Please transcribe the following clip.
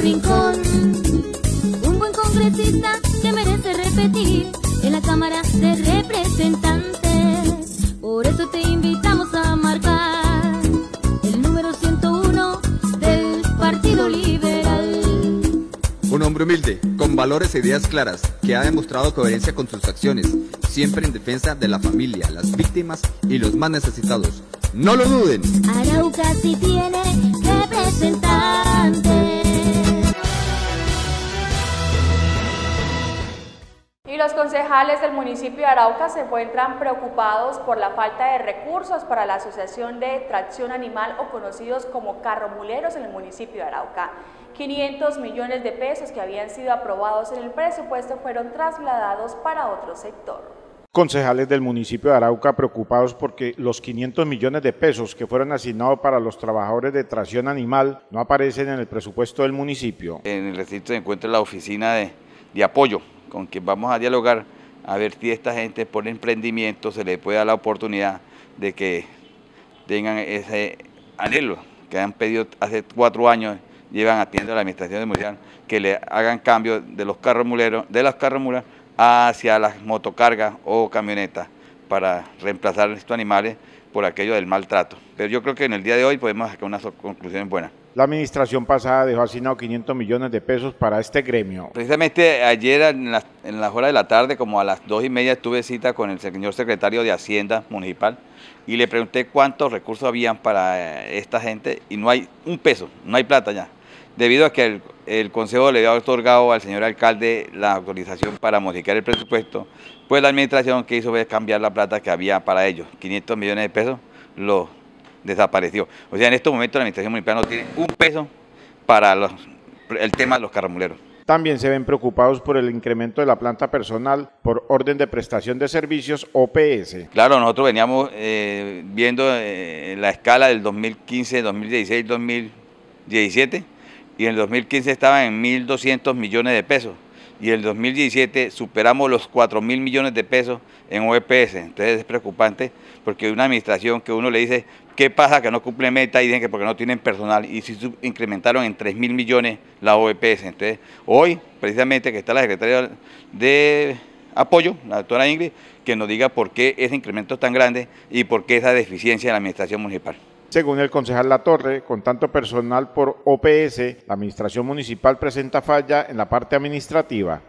rincón. Un buen congresista que merece repetir en la Cámara de Representantes. Por eso te invitamos a marcar el número 101 del Partido Liberal. Un hombre humilde, con valores e ideas claras, que ha demostrado coherencia con sus acciones, siempre en defensa de la familia, las víctimas y los más necesitados. No lo duden. Arauca los concejales del municipio de Arauca se encuentran preocupados por la falta de recursos para la Asociación de Tracción Animal o conocidos como carromuleros en el municipio de Arauca. 500 millones de pesos que habían sido aprobados en el presupuesto fueron trasladados para otro sector. Concejales del municipio de Arauca preocupados porque los 500 millones de pesos que fueron asignados para los trabajadores de tracción animal no aparecen en el presupuesto del municipio. En el recinto se encuentra la oficina de, de apoyo con quien vamos a dialogar a ver si esta gente por emprendimiento se le puede dar la oportunidad de que tengan ese anhelo que han pedido hace cuatro años, llevan atiendo a la administración de municipal, que le hagan cambio de los carros muleros, de las carros muleros hacia las motocargas o camionetas para reemplazar estos animales por aquello del maltrato. Pero yo creo que en el día de hoy podemos sacar unas conclusiones buenas. La administración pasada dejó asignado 500 millones de pesos para este gremio. Precisamente ayer en las, en horas de la tarde, como a las dos y media, tuve cita con el señor secretario de Hacienda Municipal y le pregunté cuántos recursos habían para esta gente y no hay un peso, no hay plata ya debido a que el, el, Consejo le había otorgado al señor alcalde la autorización para modificar el presupuesto, pues la administración que hizo fue cambiar la plata que había para ellos, 500 millones de pesos, lo desapareció. O sea, en estos momentos la administración municipal no tiene un peso para los, el tema de los carramuleros. También se ven preocupados por el incremento de la planta personal por orden de prestación de servicios OPS. Claro, nosotros veníamos eh, viendo eh, la escala del 2015, 2016, 2017 y en el 2015 estaba en 1.200 millones de pesos y el 2017 superamos los 4 mil millones de pesos en OEPS. Entonces es preocupante porque una administración que uno le dice, ¿qué pasa que no cumple meta? Y dicen que porque no tienen personal y si incrementaron en 3 mil millones la OEPS. Entonces hoy, precisamente que está la secretaria de apoyo, la doctora Ingrid, que nos diga por qué ese incremento es tan grande y por qué esa deficiencia en la administración municipal. Según el concejal La Torre, con tanto personal por OPS, la administración municipal presenta falla en la parte administrativa.